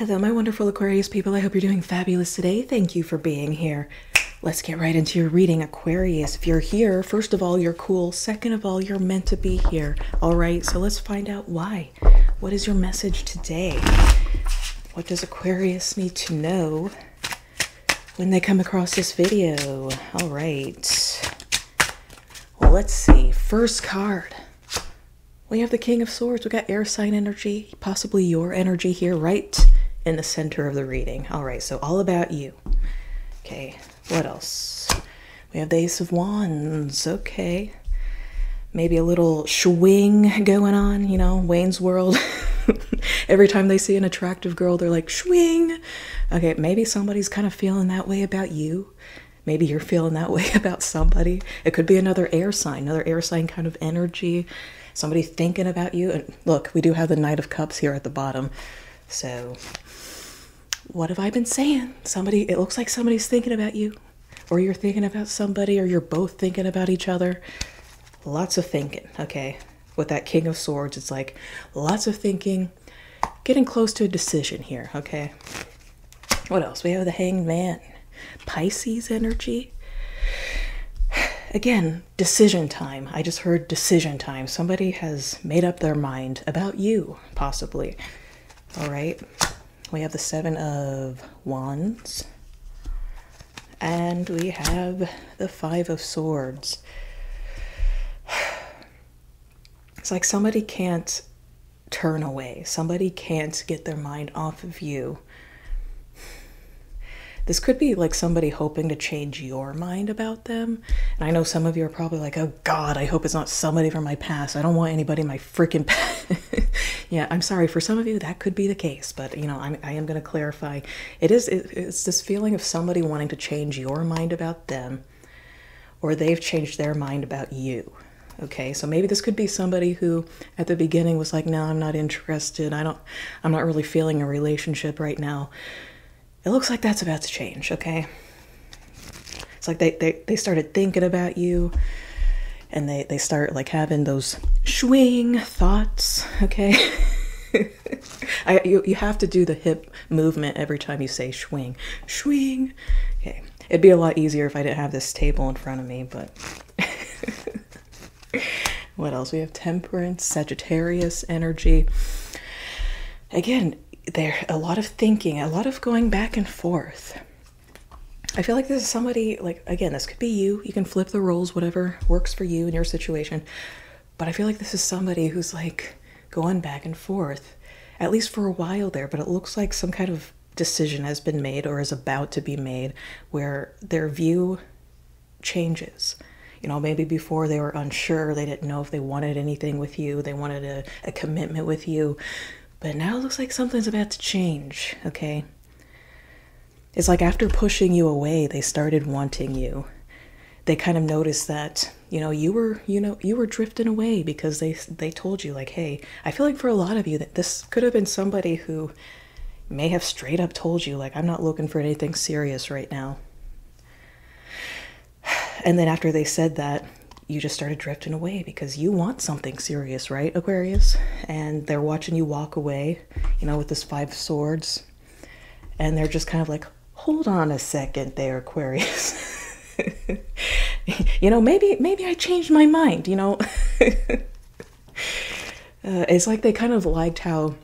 Hello, my wonderful Aquarius people. I hope you're doing fabulous today. Thank you for being here. Let's get right into your reading, Aquarius. If you're here, first of all, you're cool. Second of all, you're meant to be here. All right, so let's find out why. What is your message today? What does Aquarius need to know when they come across this video? All right. Well, let's see. First card. We have the King of Swords. We got air sign energy, possibly your energy here, right in the center of the reading. All right, so all about you. Okay, what else? We have the Ace of Wands. Okay. Maybe a little swing going on, you know, Wayne's World. Every time they see an attractive girl, they're like, swing. Okay, maybe somebody's kind of feeling that way about you. Maybe you're feeling that way about somebody. It could be another air sign, another air sign kind of energy. Somebody thinking about you. And look, we do have the Knight of Cups here at the bottom. So, what have I been saying? Somebody, it looks like somebody's thinking about you, or you're thinking about somebody, or you're both thinking about each other. Lots of thinking, okay? With that King of Swords, it's like lots of thinking, getting close to a decision here, okay? What else? We have the Hanged Man, Pisces energy. Again, decision time. I just heard decision time. Somebody has made up their mind about you, possibly. All right. We have the Seven of Wands. And we have the Five of Swords. It's like somebody can't turn away. Somebody can't get their mind off of you this could be like somebody hoping to change your mind about them. And I know some of you are probably like, oh God, I hope it's not somebody from my past. I don't want anybody in my freaking past. yeah, I'm sorry. For some of you, that could be the case. But, you know, I'm, I am going to clarify. It is, it, it's this feeling of somebody wanting to change your mind about them or they've changed their mind about you. Okay, so maybe this could be somebody who at the beginning was like, no, I'm not interested. I don't, I'm not really feeling a relationship right now it looks like that's about to change, okay? It's like they, they, they started thinking about you and they, they start like having those swing thoughts, okay? I, you, you have to do the hip movement every time you say swing. Swing. Okay. It'd be a lot easier if I didn't have this table in front of me, but. what else? We have temperance, Sagittarius energy. Again, there a lot of thinking, a lot of going back and forth. I feel like this is somebody like again, this could be you. You can flip the roles, whatever works for you in your situation. But I feel like this is somebody who's like going back and forth, at least for a while there. But it looks like some kind of decision has been made or is about to be made where their view changes. You know, maybe before they were unsure, they didn't know if they wanted anything with you, they wanted a, a commitment with you. But now it looks like something's about to change, okay? It's like after pushing you away, they started wanting you. They kind of noticed that, you know, you were, you know, you were drifting away because they they told you like, "Hey, I feel like for a lot of you that this could have been somebody who may have straight up told you like, I'm not looking for anything serious right now." And then after they said that, you just started drifting away because you want something serious, right, Aquarius? And they're watching you walk away, you know, with this five swords. And they're just kind of like, hold on a second there, Aquarius. you know, maybe maybe I changed my mind, you know. uh, it's like they kind of liked how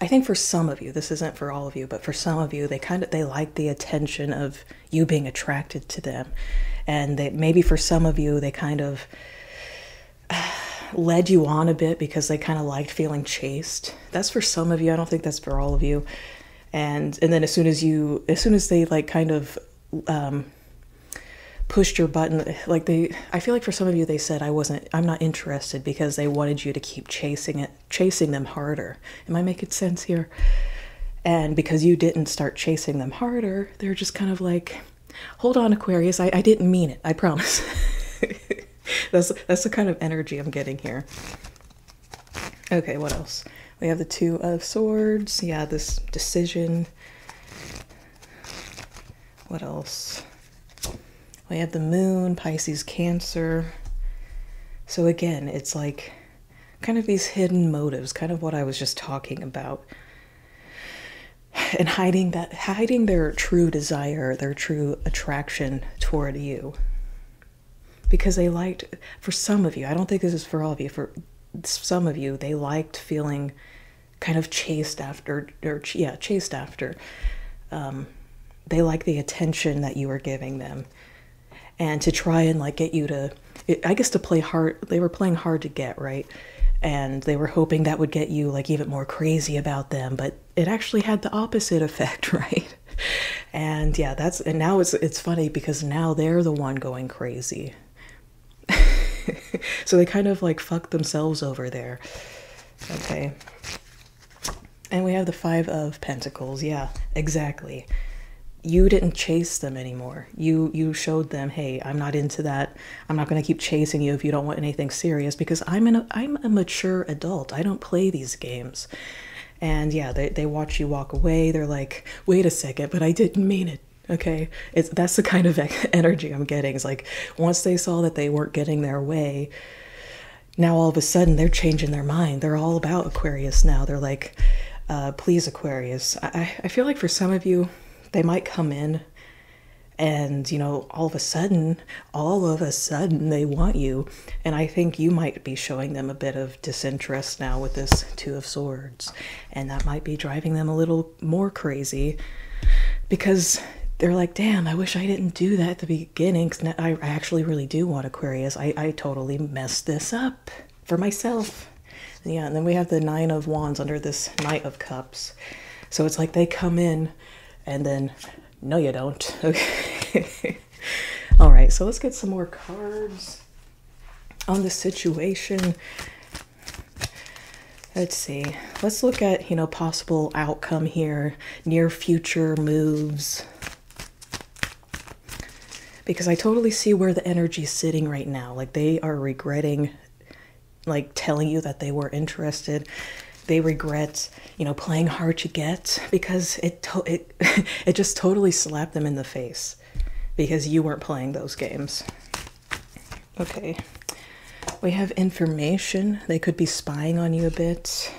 I think for some of you, this isn't for all of you, but for some of you, they kind of they like the attention of you being attracted to them. And that maybe for some of you they kind of led you on a bit because they kind of liked feeling chased. That's for some of you. I don't think that's for all of you. And and then as soon as you as soon as they like kind of um, pushed your button like they i feel like for some of you they said i wasn't i'm not interested because they wanted you to keep chasing it chasing them harder am i making sense here and because you didn't start chasing them harder they're just kind of like Hold on, Aquarius. I, I didn't mean it. I promise. that's that's the kind of energy I'm getting here. Okay, what else? We have the two of swords. Yeah, this decision. What else? We have the moon, Pisces, Cancer. So again, it's like kind of these hidden motives, kind of what I was just talking about. and hiding that hiding their true desire, their true attraction toward you. Because they liked for some of you, I don't think this is for all of you, for some of you, they liked feeling kind of chased after or yeah, chased after. Um, they like the attention that you were giving them and to try and like get you to i guess to play hard they were playing hard to get right? And they were hoping that would get you like even more crazy about them but it actually had the opposite effect right? And yeah that's and now it's it's funny because now they're the one going crazy. So they kind of like fuck themselves over there. Okay. And we have the five of pentacles. Yeah exactly you didn't chase them anymore. You you showed them, hey, I'm not into that. I'm not going to keep chasing you if you don't want anything serious because I'm an I'm a mature adult. I don't play these games. And yeah, they they watch you walk away. They're like, wait a second, but I didn't mean it. Okay, it's that's the kind of energy I'm getting. It's like once they saw that they weren't getting their way, now all of a sudden they're changing their mind. They're all about Aquarius now. They're like, uh, please Aquarius. I I feel like for some of you they might come in and you know all of a sudden all of a sudden they want you. And i think you might be showing them a bit of disinterest now with this two of swords. And that might be driving them a little more crazy because they're like damn i wish i didn't do that at the beginning. Because I, actually really do want aquarius. I, I totally messed this up for myself. Yeah and then we have the nine of wands under this knight of cups. So it's like they come in and then no you don't. Okay. All right so let's get some more cards on the situation. Let's see. Let's look at you know possible outcome here near future moves. Because i totally see where the energy's sitting right now. Like they are regretting like telling you that they were interested they regret you know playing hard to get because it to- it it just totally slapped them in the face because you weren't playing those games. Okay. We have information. They could be spying on you a bit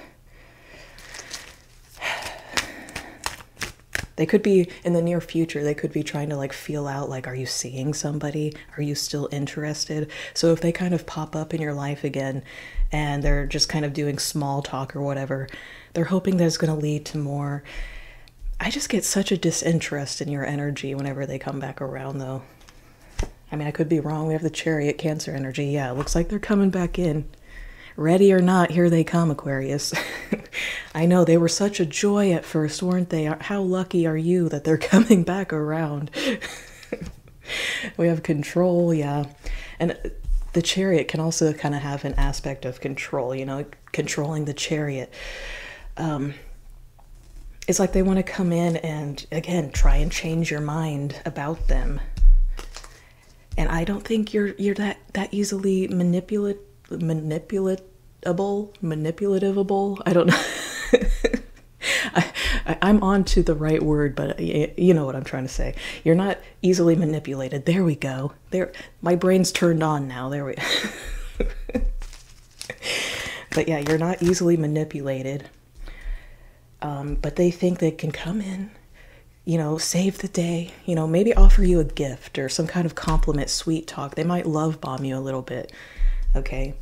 they could be in the near future they could be trying to like feel out like are you seeing somebody? Are you still interested? So if they kind of pop up in your life again and they're just kind of doing small talk or whatever they're hoping that it's going to lead to more. I just get such a disinterest in your energy whenever they come back around though. I mean i could be wrong. We have the chariot cancer energy. Yeah it looks like they're coming back in Ready or not, here they come, Aquarius. I know they were such a joy at first, weren't they? How lucky are you that they're coming back around? we have control, yeah. And the chariot can also kind of have an aspect of control, you know, controlling the chariot. Um, it's like they want to come in and, again, try and change your mind about them. And I don't think you're you're that that easily manipulate manipulatable, manipulativable. I don't know. I, am on to the right word, but you know what I'm trying to say. You're not easily manipulated. There we go. There, my brain's turned on now. There we. but yeah, you're not easily manipulated. Um, but they think they can come in, you know, save the day. You know, maybe offer you a gift or some kind of compliment, sweet talk. They might love bomb you a little bit okay?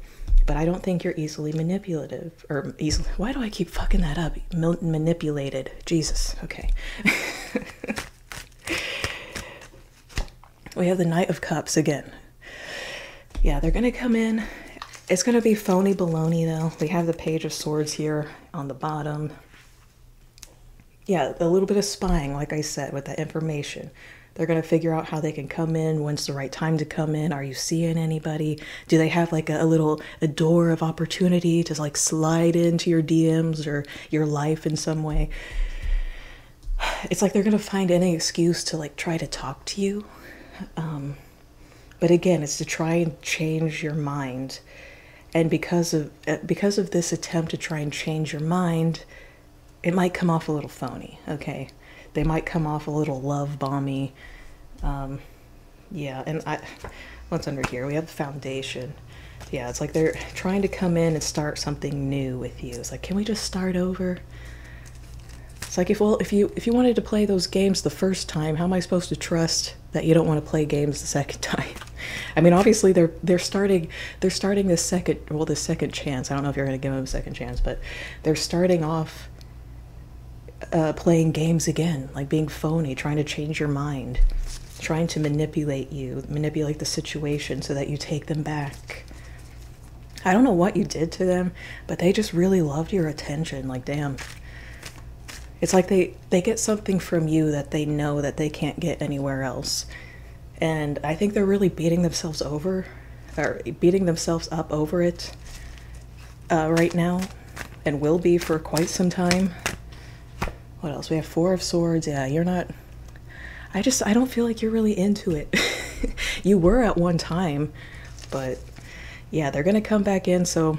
But I don't think you're easily manipulative or easily. Why do I keep fucking that up? manipulated. Jesus. Okay. we have the Knight of Cups again. Yeah, they're gonna come in. It's gonna be phony baloney though. We have the Page of Swords here on the bottom. Yeah, a little bit of spying, like I said, with that information. They're going to figure out how they can come in, when's the right time to come in. Are you seeing anybody? Do they have like a, a little a door of opportunity to like slide into your DMs or your life in some way? It's like they're going to find any excuse to like try to talk to you. Um, but again, it's to try and change your mind. And because of uh, because of this attempt to try and change your mind, it might come off a little phony, okay? They might come off a little love bomby. Um, yeah, and I, what's under here? We have the foundation. Yeah, it's like they're trying to come in and start something new with you. It's like, can we just start over? It's like if well if you if you wanted to play those games the first time, how am I supposed to trust that you don't want to play games the second time? I mean, obviously they're they're starting they're starting this second well the second chance. I don't know if you're going to give them a second chance, but they're starting off uh, playing games again, like being phony, trying to change your mind, trying to manipulate you, manipulate the situation so that you take them back. I don't know what you did to them, but they just really loved your attention. Like, damn, it's like they they get something from you that they know that they can't get anywhere else. And I think they're really beating themselves over or beating themselves up over it uh, right now and will be for quite some time. What else? We have 4 of swords. Yeah, you're not I just I don't feel like you're really into it. you were at one time, but yeah, they're to come back in so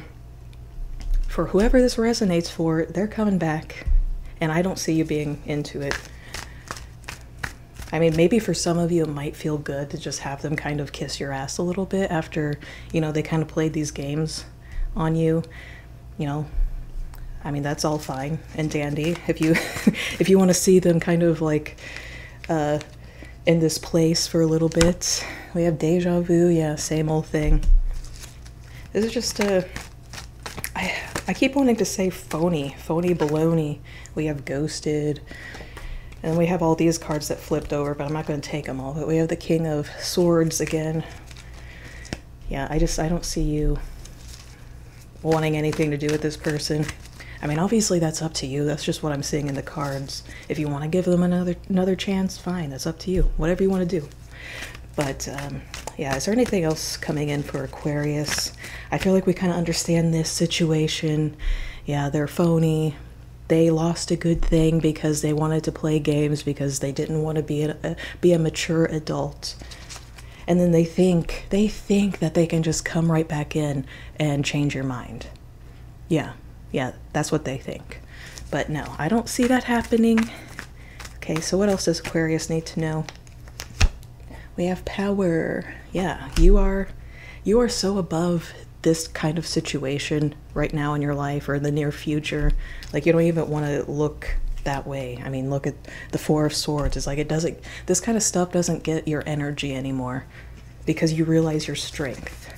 for whoever this resonates for, they're coming back and I don't see you being into it. I mean, maybe for some of you, it might feel good to just have them kind of kiss your ass a little bit after, you know, they kind of played these games on you. You know, I mean, that's all fine and dandy. If you, if you want to see them kind of like, uh, in this place for a little bit, we have deja vu. Yeah, same old thing. This is just a. I I keep wanting to say phony, phony baloney. We have ghosted. And we have all these cards that flipped over, but I'm not going to take them all. But we have the King of Swords again. Yeah, I just, I don't see you wanting anything to do with this person. I mean, obviously that's up to you. That's just what I'm seeing in the cards. If you want to give them another another chance, fine. That's up to you. Whatever you want to do. But um, yeah, is there anything else coming in for Aquarius? I feel like we kind of understand this situation. Yeah, they're phony. They lost a good thing because they wanted to play games because they didn't want to be a, a be a mature adult. And then they think they think that they can just come right back in and change your mind. Yeah. Yeah, that's what they think. But no, I don't see that happening. Okay, so what else does Aquarius need to know? We have power. Yeah, you are you are so above this kind of situation right now in your life or in the near future. Like you don't even want to look that way. I mean, look at the 4 of swords. It's like it doesn't this kind of stuff doesn't get your energy anymore because you realize your strength.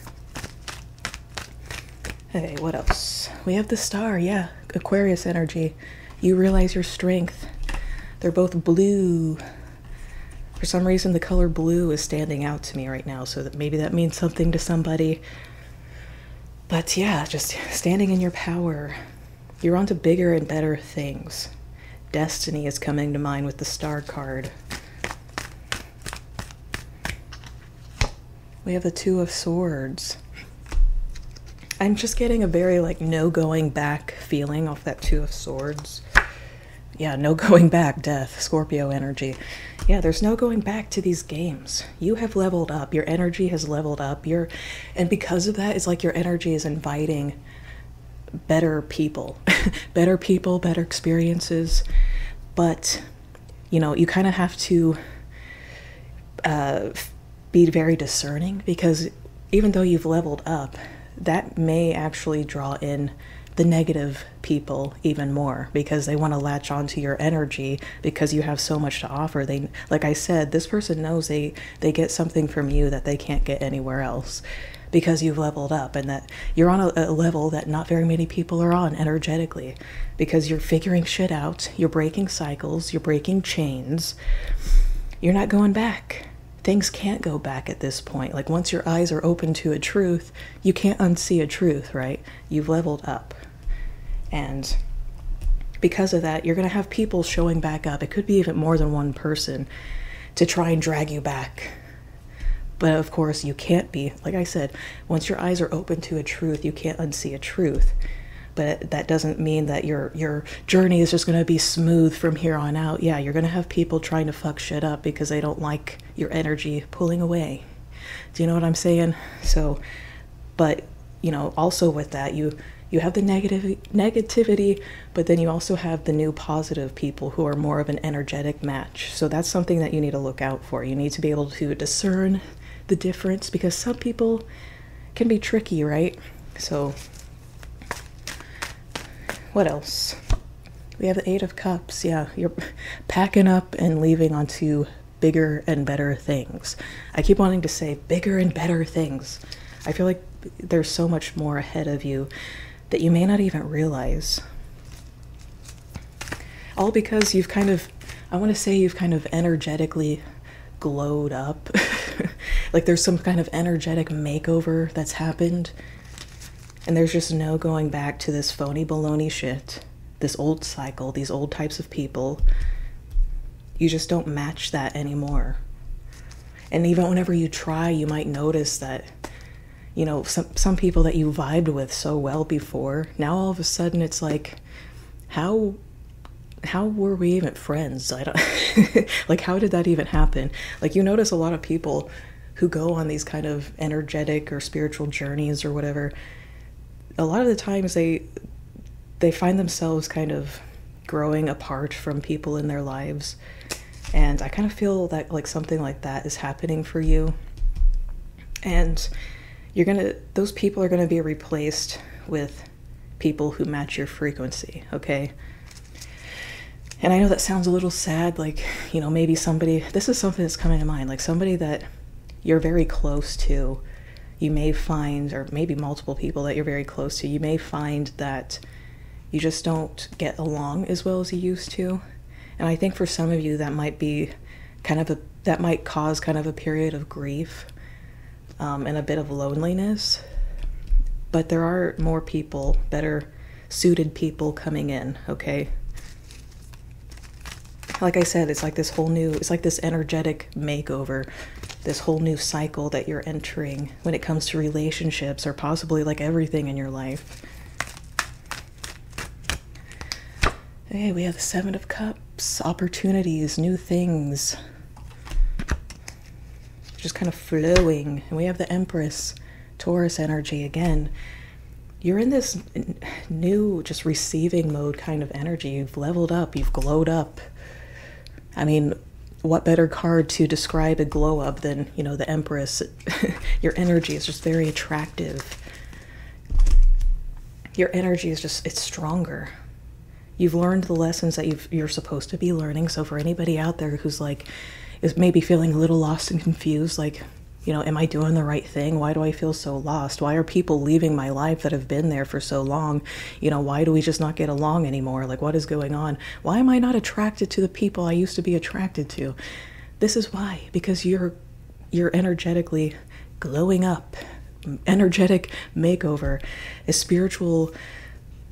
Hey, what else? We have the star. Yeah, Aquarius energy. You realize your strength. They're both blue. For some reason, the color blue is standing out to me right now, so that maybe that means something to somebody. But yeah, just standing in your power. You're on to bigger and better things. Destiny is coming to mind with the star card. We have the Two of Swords. I'm just getting a very like no going back feeling off that Two of Swords yeah, no going back, death, Scorpio energy. Yeah, there's no going back to these games. You have leveled up. Your energy has leveled up. Your and because of that, it's like your energy is inviting better people, better people, better experiences. But you know, you kind of have to uh, be very discerning because even though you've leveled up, that may actually draw in the negative people even more because they want to latch onto your energy because you have so much to offer. They like i said this person knows they they get something from you that they can't get anywhere else because you've leveled up and that you're on a, a level that not very many people are on energetically because you're figuring shit out you're breaking cycles you're breaking chains. You're not going back things can't go back at this point. Like once your eyes are open to a truth, you can't unsee a truth, right? You've leveled up. And because of that, you're going to have people showing back up. It could be even more than one person to try and drag you back. But of course, you can't be. Like I said, once your eyes are open to a truth, you can't unsee a truth. But that doesn't mean that your your journey is just going to be smooth from here on out. Yeah, you're going to have people trying to fuck shit up because they don't like your energy pulling away. Do you know what I'm saying? So, but you know, also with that, you you have the negative negativity, but then you also have the new positive people who are more of an energetic match. So that's something that you need to look out for. You need to be able to discern the difference because some people can be tricky, right? So what else? We have the Eight of Cups. Yeah, you're packing up and leaving onto bigger and better things. I keep wanting to say bigger and better things. I feel like there's so much more ahead of you that you may not even realize. All because you've kind of, I want to say you've kind of energetically glowed up. like there's some kind of energetic makeover that's happened. And there's just no going back to this phony baloney shit, this old cycle, these old types of people. You just don't match that anymore. And even whenever you try, you might notice that, you know, some, some people that you vibed with so well before, now all of a sudden it's like, how how were we even friends? I don't like how did that even happen? Like you notice a lot of people who go on these kind of energetic or spiritual journeys or whatever. A lot of the times they they find themselves kind of growing apart from people in their lives. And I kind of feel that like something like that is happening for you. And you're to those people are going to be replaced with people who match your frequency, okay? And I know that sounds a little sad, like, you know, maybe somebody, this is something that's coming to mind, like somebody that you're very close to, you may find, or maybe multiple people that you're very close to, you may find that you just don't get along as well as you used to. And I think for some of you, that might be kind of a, that might cause kind of a period of grief um, and a bit of loneliness. But there are more people, better suited people coming in, okay? like I said, it's like this whole new, it's like this energetic makeover, this whole new cycle that you're entering when it comes to relationships or possibly like everything in your life. Okay, we have the Seven of Cups, opportunities, new things. Just kind of flowing. And we have the Empress, Taurus energy again. You're in this new, just receiving mode kind of energy. You've leveled up, you've glowed up I mean, what better card to describe a glow up than, you know, the Empress? Your energy is just very attractive. Your energy is just, it's stronger. You've learned the lessons that you've, you're supposed to be learning. So, for anybody out there who's like, is maybe feeling a little lost and confused, like, you know, am I doing the right thing? Why do I feel so lost? Why are people leaving my life that have been there for so long? You know, why do we just not get along anymore? Like, what is going on? Why am I not attracted to the people I used to be attracted to? This is why, because you're you're energetically glowing up, energetic makeover, a spiritual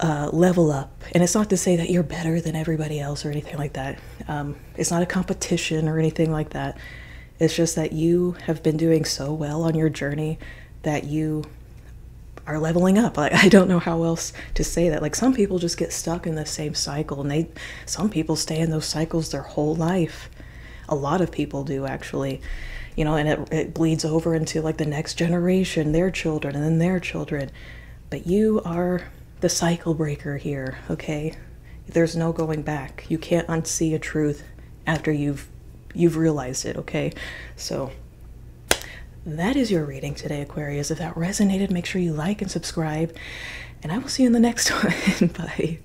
uh, level up. And it's not to say that you're better than everybody else or anything like that. Um, it's not a competition or anything like that. It's just that you have been doing so well on your journey that you are leveling up. Like I don't know how else to say that. Like some people just get stuck in the same cycle and they some people stay in those cycles their whole life. A lot of people do actually. You know, and it it bleeds over into like the next generation, their children and then their children. But you are the cycle breaker here, okay? There's no going back. You can't unsee a truth after you've you've realized it, okay? So that is your reading today, Aquarius. If that resonated, make sure you like and subscribe, and I will see you in the next one. Bye.